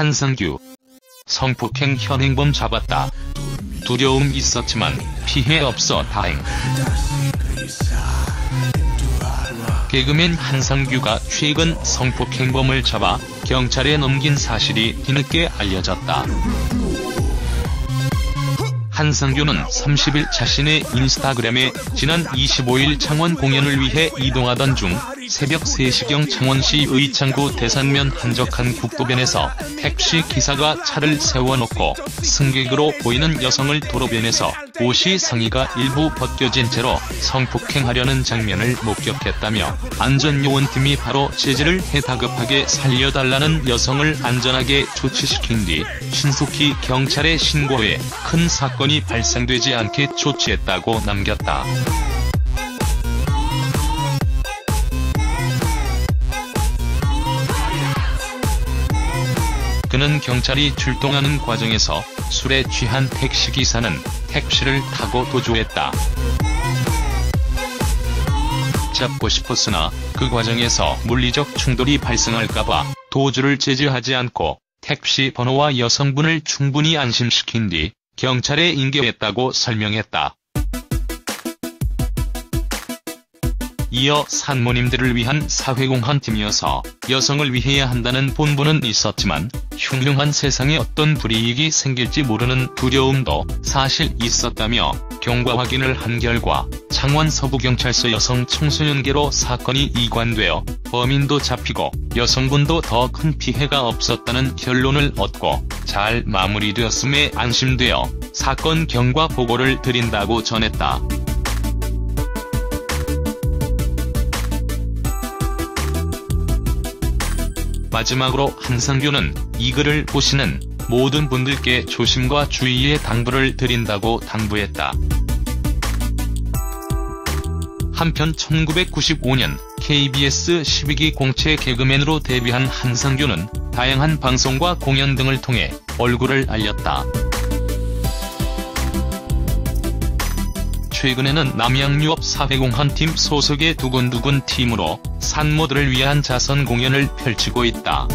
한상규. 성폭행 현행범 잡았다. 두려움 있었지만 피해 없어 다행. 개그맨 한상규가 최근 성폭행범을 잡아 경찰에 넘긴 사실이 뒤늦게 알려졌다. 한상규는 30일 자신의 인스타그램에 지난 25일 창원 공연을 위해 이동하던 중 새벽 3시경 창원시 의창구 대산면 한적한 국도변에서 택시 기사가 차를 세워놓고 승객으로 보이는 여성을 도로변에서 옷이 상의가 일부 벗겨진 채로 성폭행하려는 장면을 목격했다며 안전요원팀이 바로 제지를 해 다급하게 살려달라는 여성을 안전하게 조치시킨 뒤 신속히 경찰에 신고해 큰 사건이 발생되지 않게 조치했다고 남겼다. 그는 경찰이 출동하는 과정에서 술에 취한 택시기사는 택시를 타고 도주했다. 잡고 싶었으나 그 과정에서 물리적 충돌이 발생할까봐 도주를 제지하지 않고 택시 번호와 여성분을 충분히 안심시킨 뒤 경찰에 인계했다고 설명했다. 이어 산모님들을 위한 사회공헌 팀이어서 여성을 위해야 한다는 본분은 있었지만 흉흉한 세상에 어떤 불이익이 생길지 모르는 두려움도 사실 있었다며 경과 확인을 한 결과 창원 서부경찰서 여성 청소년계로 사건이 이관되어 범인도 잡히고 여성분도 더 큰 피해가 없었다는 결론을 얻고 잘 마무리되었음에 안심되어 사건 경과 보고를 드린다고 전했다. 마지막으로 한상규는 이 글을 보시는 모든 분들께 조심과 주의의 당부를 드린다고 당부했다. 한편 1995년 KBS 12기 공채 개그맨으로 데뷔한 한상규는 다양한 방송과 공연 등을 통해 얼굴을 알렸다. 최근에는 남양유업 사회공헌팀 소속의 두근두근 팀으로 산모들을 위한 자선 공연을 펼치고 있다.